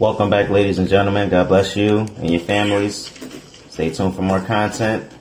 Welcome back, ladies and gentlemen. God bless you and your families. Stay tuned for more content.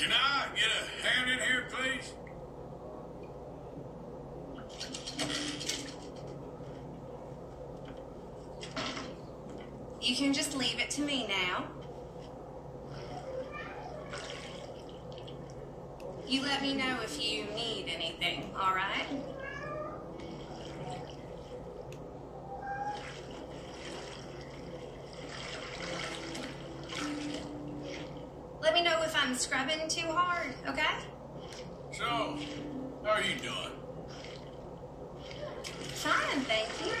Can I get a hand in here, please? You can just leave it to me now. You let me know if you need anything, all right? Let me know if I'm scrubbing too hard, okay? So, how are you doing? Fine, thank you.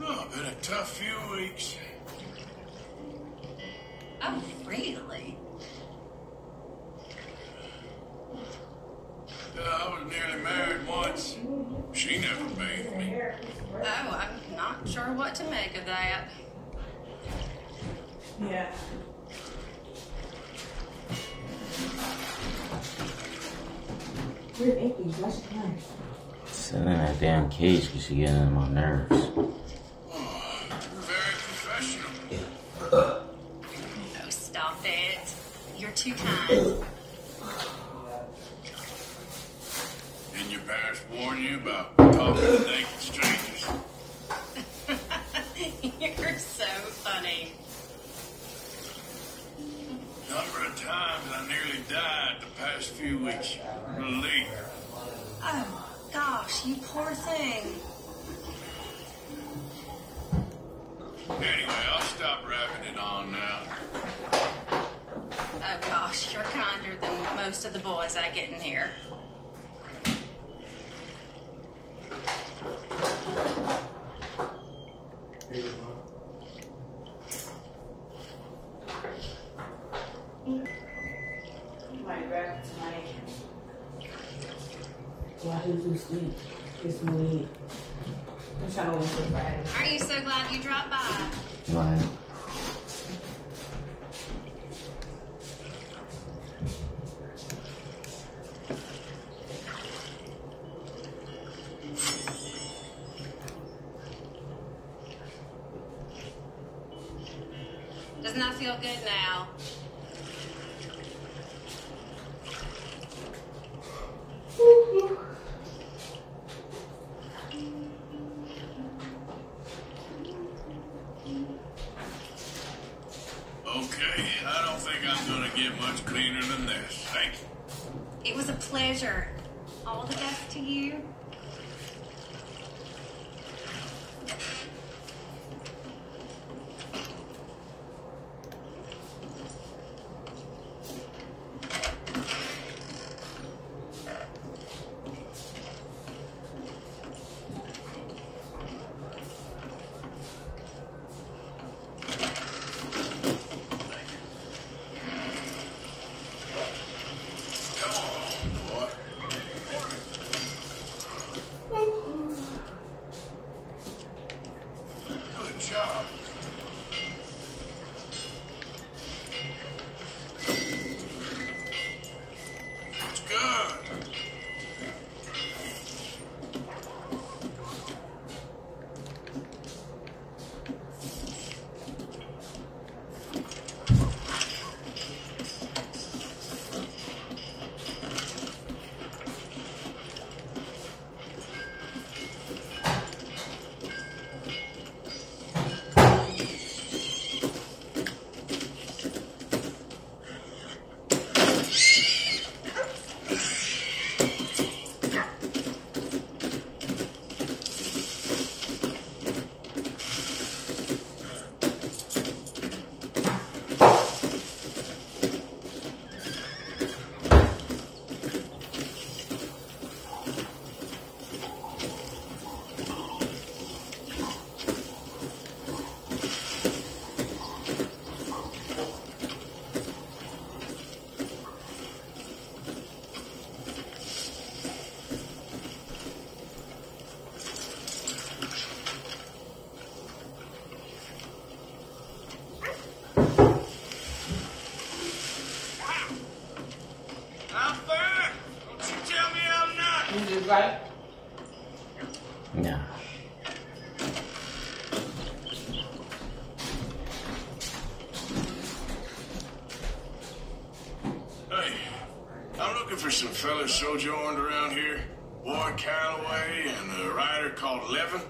Oh, been a tough few weeks. Oh, really? Uh, I was nearly married once. She never bathed me. Oh, I'm not sure what to make of that. Yeah. We're empty. What's your plan? Sitting in that damn cage because she getting on my nerves. You're very professional. Oh, stop it. You're too kind. Didn't your parents warn you about talking to naked strangers? You're so funny. Number of times I nearly died the past few weeks. Believe. Oh, gosh, you poor thing. Anyway, I'll stop rapping it on now. Oh, gosh, you're kinder than most of the boys I get in here. Might Why did you sleep? It's me. I'm trying to wait for Friday. Aren't you so glad you dropped by? Right. Doesn't that feel good now? Okay, I don't think I'm gonna get much cleaner than this. Thank you. It was a pleasure. All the best to you. Some fellas sojourned around here? Boy Calloway and a rider called Levin?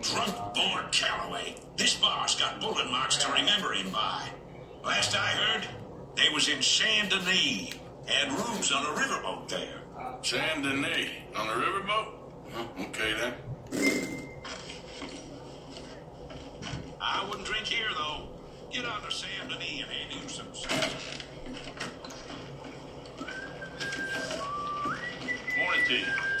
Drunk boy Calloway. This bar's got bullet marks to remember him by. Last I heard, they was in Saint Denis. Had rooms on a riverboat there. Saint Denis. On a riverboat? Huh, okay then. I wouldn't drink here, though. Get on to Saint Denis and hand you some sauce. You.